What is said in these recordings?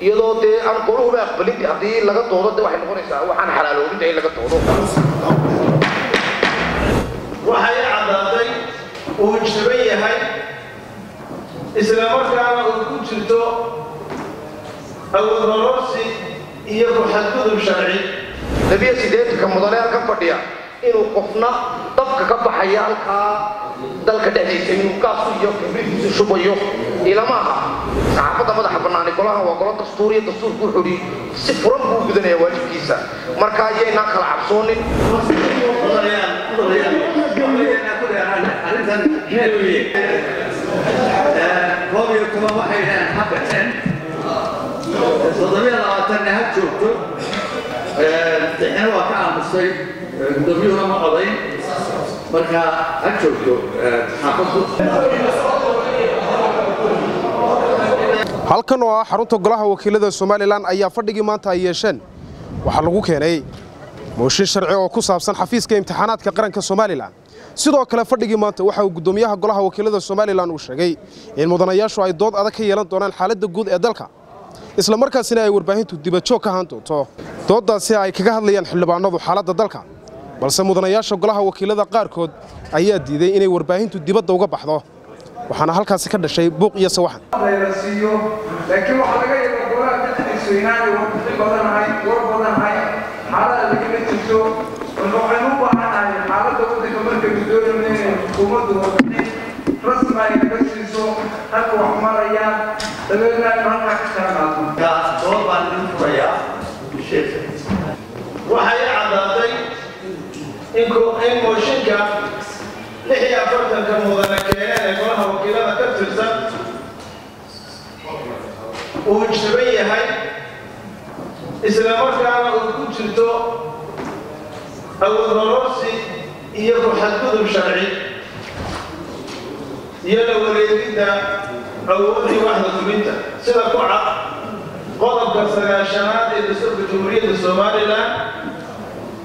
iyadoo dee aan goluhuba aqbalin haddii laga doodo de waxay noqonaysaa waxaan xalaaloobinta in laga doodo waxay caddaatay uu jaban yahay isla markaana uu ku jirto awood nolorsi iyo ku-xadgudub sharci. Labiyo siddeetanka mudane halka fadhiya inuu qofna dabka ka baxaya halkaa dalka dhexdiisa inuu gaasu iyo kibrikiisu shubayo ilama aha saxaafadda madaxa bannaani golahan waa golo dastuuriya dastuurku wuxuu hi si furan buu gudanaya waajibkiisa marka ayaynaan kala cabsoonin koob iyo toban waxay dhaheen ha baxeen toddobiyo labaatanna ha joogto waa ka aamusay. Gudoomiyuhuna ma odayn marka ha joogto. Halkan oo ah xarunta golaha wakiilada somalilan ayaa fadhigii maanta ay yeesheen. Waxaa lagu keenay mooshin sharci oo ku saabsan xafiiska imtixaanaadka qaranka somalilan. Sidoo kale fadhigii maanta waxa uu guddoomiyaha golaha wakiilada somalilan uu sheegay in mudanayaashu ay dood adag ka yeelan doonaan xaaladda guud ee dalka isla markaasina ay warbaahintu dibajoog ka ahaan doonto dooddaasi ay kaga hadlayaan xildhibaanadu xaaladda dalka. Balse mudanayaasha golaha wakiilada qaarkood ayaa diiday inay warbaahintu dibadda uga baxdo. Waxaana halkaasi ka dhashay buuq iyo sawaxan. Laakiin aynu halkaa ka kala qaadno dood baan idin furayaa waxay caddaatay in mooshinka lix ee golaha wakiilada ka tirsan uu jaban yahay isla markaana uu ku jirto awood nolorsi iyo ku-xadgudub sharci iyo la wareegidda awoodii waxda tuminta sida ku cad qodobka sagaashanaad ee dastuurka jamhuuriyadda somalilan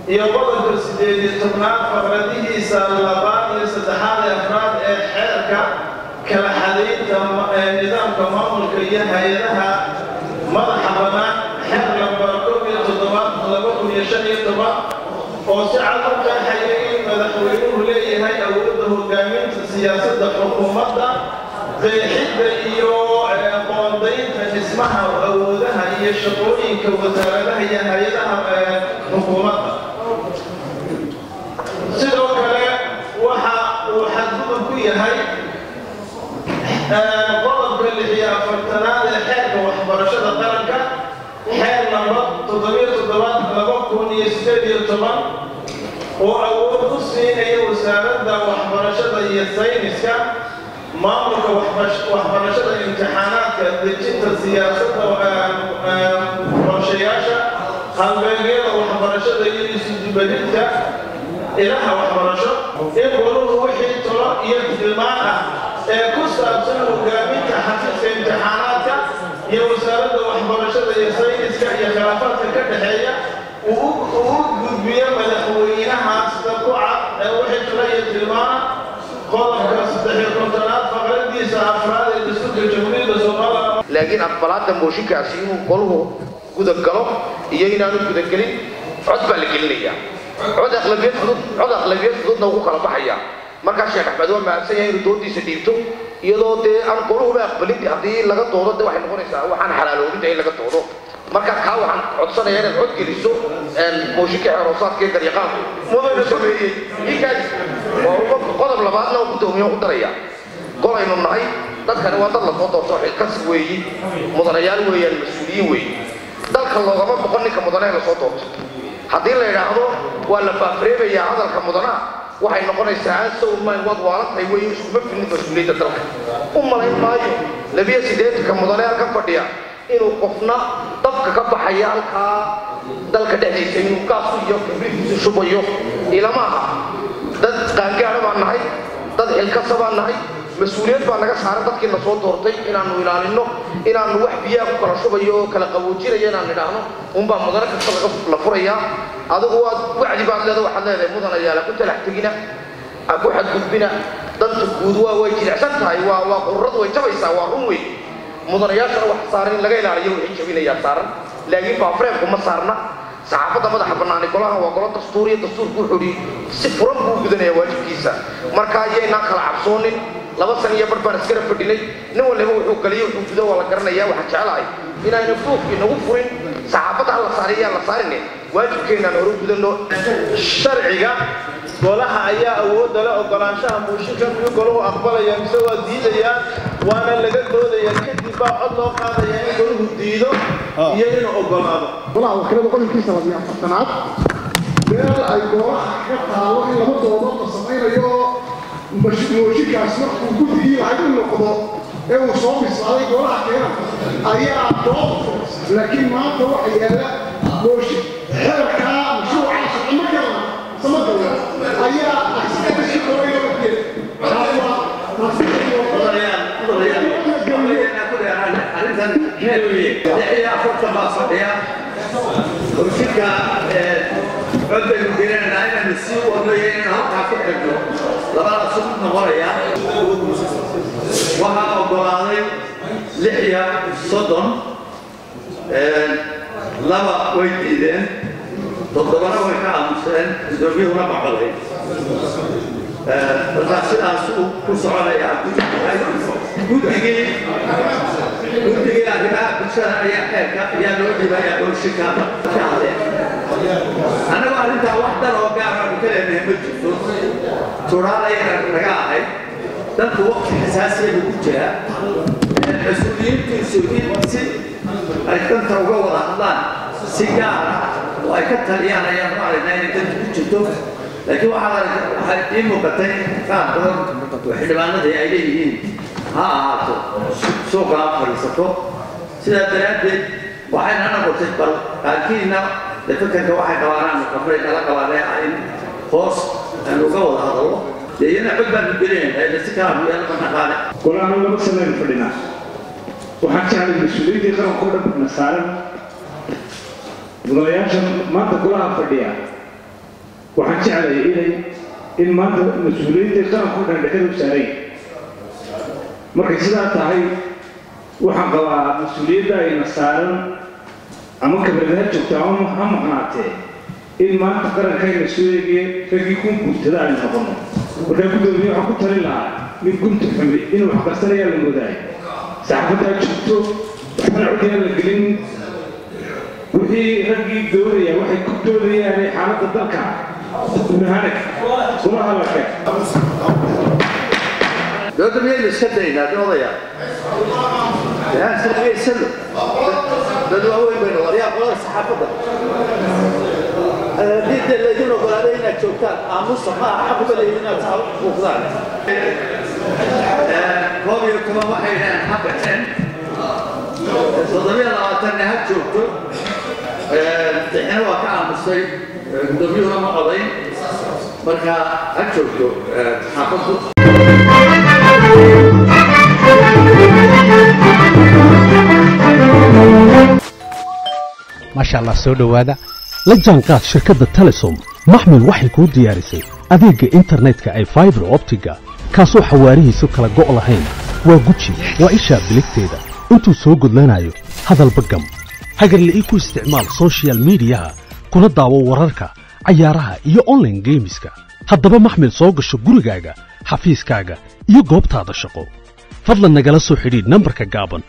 iyo qodobka sideed iyo tobnaad faqradihiisa labaad iyo saddexaad ee afraad ee xeerka kala xadaynta nidaamka maamulka iyo hay'adaha madaxa bannaan xeer lambar kob iyo toddobaad laba kun iyo shan iyo toban oo si cad u qeexaya in madaxweynuhu leeyahay awoodda hogaaminta siyaasadda xukuumadda qeexidda iyo qoondaynta dhismaha awoodaha iyo shaqooyinka wasaaradaha iyo hay'adaha xukuumadda sidoo kale waxa uu xadgudub ku yahay qodobka lix iyo afartanaad ee xeerka waxbarashada qaranka xeer namba toddobiyo toddobaad laba kun iyo sideed iyo toban oo awood u siinaya wasaaradda waxbarashada iyo sayniska maamulka waxbarashada imtixaanaadka dejinta siyaasadda qorshayaasha halbeegyada waxbarashada iyo isudubadinta ilaha waxbarasho in goluhu wixii talo iyo tilmaan ah ee ku saabsan hogaaminta xafiiska imtixaanaadka iyo wasaaradda waxbarashada iyo sayniska iyo khilaafaadka ka dhexeeya uu u gudbiyo madaxweynaha sida ku cad ee wixii talo iyo tilmaana qodobka saddexiyo kontonaad faqradiisa afraad ee dastuurka jamhuuriyadda soomaaliya laakiin aqbalaadda mooshinkaasi inuu goluhu gudagalo iyo inaanu gudagelin cod baa la gelinayaa. Cod aqlabiyad fudud cod aqlabiyad fududna ugu kala baxaya markaa sheekh axmed waa mahadsan yahay inuu doodiisa dhiibto iyadoo dee aan goluhuba aqbalin haddii laga doodo de waxay noqonaysaa waxaan xalaaloobinta in laga doodo marka kaa waxaan codsanaya inaad cod geliso mooshinka xeroosaadka ee garyaqaanku mudana sameeyey? Ninkaas waa qodob labaadna oo gudoomiye ku daraya? Gol aynu nahay. Dadkani waa dad la soo doorto xilkas weeyi. Mudanayaal weeyaan mas'uuliyiin weeyi. Dalka loogama boqon ninka mudane la soo doorto. Haddii la yidhaahdo waa la faafareebayaa hadalka mudanaha waxay noqonaysaa aan sawman waad waalantahay weeye iskuma filin mas'uuliyadda dalka. U malayn maayo. Labiyo siddeetanka mudane halka fadhiya inuu qofna dabka ka baxaya halkaa dalka dhexdiisa inuu gaasu iyo kibrikiisu shubayo. Ilama aha dad qaangaadha baan nahay. Dad xilkasa baan nahay. Mas'uuliyad baa naga saaran dadkii na soo doortay inaannu ilaalinno inaannu wax biyaha ku kala shubayo oo kala qaboojinaya inaan idhaahno. Unbaa mudane kasta la furayaa. Adigu waad wacdi baad leeda waxaad leedahay mudanayaala ku talax tegina. Ku xadgudbina danta guud waa way jilicsan tahay waa qururadu way jabaysaa waa run wey mudanayaashana waxa saaran in laga ilaaliyo wixii jabinayaa saaran. Laakiin faafareebku ma saarna. Saxaafadda madaxa bannaani golahan waa golo dastuuriya dastuurku wuxuu hi si furan buu gudanaya waajibkiisa. Marka ayaynaan kala cabsoonin. Laba san iyo bar baan iskala fadhinay. Nin waliba wuxuu galiyo wuxuu gudo waa la garanaya waxaan jeclahay inayna buuqii nagu furin. Saxaafadda ha la saariya yaan la saarine. Waajibkeennaan hore gudano sharciga golaha ayaa awoodda leh ogolaanshaha muushinka miyuu golahu aqbalaya mise waa diidayaan waana laga doodayaa kadib baa cod loo qaadaya in golahu diido iyo inuu ogolaado. Golaha wakiilada qodobkiisa labiyo afartanaad meel ay golaha ka taalo in laba doodood la samaynayo mooshinkaas markuu guddigii lahayd u noqdo ee uu soo bislaaday golaha keena ayaa dood laakiin maanta waxa yaalla mooshin xeerkaa waa taasi howshirka cod baynu gelinaynaa inaynu sii wadno iyo inaynu halkaa ku xidhno labadaas u noqonaya waxaa oggolaaday lix iyo soddon laba way diideen toddobana way ka aamuseen gudoomiyuhuna ma coday markaa sidaas uu ku soconayaa guddigii guddigii arrimaha bulshada ayaa xeerka ayaa loo dhibayaa howshirka ka hadleen annagu arrintaa wax dan oo gaar aanu ka leenahay ma jirto turaalayana naga ahayd dadku waqti xasaasiya ku jiraa mas'uuliyiintiisu in si ay danta uga wada hadlaan si gaara oo ay ka taliyaan ayaanu aragnaa inay danta ku jirto laakiin waxaa ii muuqatay qaar badan xildhibaanadii ay leeyihiin. Ha ahaato suuqa ha fadhiisato. Sidaa daraaddeed waxayna noqotay bal qaarkiina de fakarka waxay qabaanaanu qabnay nala qabaanay ah in hoos aanu uga wada hadallo dee iyana cod baanu gelinaynaa ila si kalaanu yeelama naqaane golaanu laba sanaynu fadhinaa waxaan jeclay mas'uuliyaddii qaranka oo dhan na saaran mudanayaasha maanta golaha fadhiya waxaan jeclay inay in maanta mas'uuliyaddii qaranka oo dhan dhexda u saarayn. Markay sidaa tahay waxaan qabaa mas'uuliyadda ayna saaran ama kabradaha joogta ama ha maqnaatee in maanta qarankayna soo eegaya raggii kun guurtada aynu noqono. Markaa guddoomiye waxaan ku talin lahaa nin gunta xumi wax karsanayaa la moodaayo saxaafaddaa joogto waxbana codyaa la gelin. Wixii raggii doonaya waxay ku doonayaan xaaladda dalka gunahanag golaha la keen dowladda miyaynu iska daynaa de odaya yaasalo dad waaweyn baynu waryaa qolada saxaafadda haddii dee laydin ogolaaday inaad joogtaan aamusa ma aha xaquba leeyihiin inaad buuqdaan koob iyo toban waxay dhaheen ha dixina waa ka aamusay gudoomiyuhuna ma codayn marka ha joogto allah soo dhowaada. La jaanqaad shirkadda telesom. Maxmil waxay kuu diyaarisay adeegga internetka ay faibar optiga kaasoo xawaarihiisu kala go' lahayn. Waa guji waa ishaa biligteeda. Intuu soo gudlanayo hadalba gam hagarla'ii ku isticmaal soshiyal miidiyaha kuna daawo wararka cayaaraha iyo onlaine geemiska haddaba maxmil soo gasho gurigaaga xafiiskaaga iyo goobtaada shaqo. Fadlan nagala soo xidhiidh nambarka gaaban